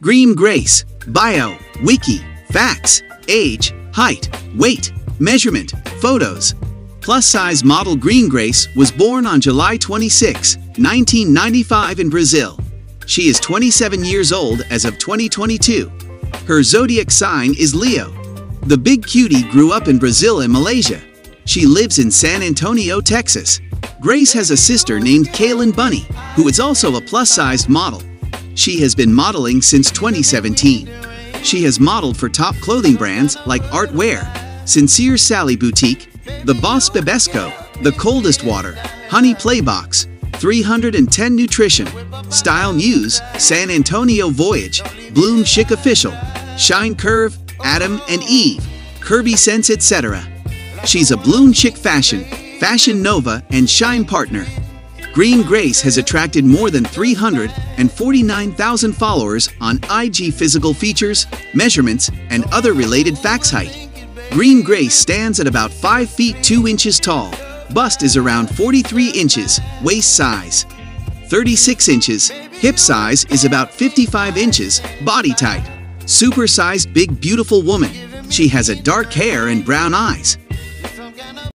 Green Grace, Bio, Wiki, Facts, Age, Height, Weight, Measurement, Photos. Plus size model Green Grace was born on July 26, 1995 in Brazil. She is 27 years old as of 2022. Her zodiac sign is Leo. The big cutie grew up in Brazil and Malaysia. She lives in San Antonio, Texas. Grace has a sister named Kaylin Bunny, who is also a plus-sized model. She has been modeling since 2017. She has modeled for top clothing brands like Artwear, Sincere Sally Boutique, The Boss Bebesco, The Coldest Water, Honey Playbox, 310 Nutrition, Style News, San Antonio Voyage, Bloom Chic Official, SHEIN Curve, Adam and Eve, Kirby Sense, etc. She's a Bloom Chic Fashion, Fashion Nova, and SHEIN partner. Green Grace has attracted more than 349,000 followers on IG physical features, measurements, and other related facts height. Green Grace stands at about 5 feet 2 inches tall. Bust is around 43 inches, waist size. 36 inches, hip size is about 55 inches, body type. Super-sized big beautiful woman. She has a dark hair and brown eyes.